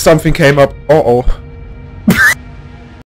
Something came up. Uh-oh.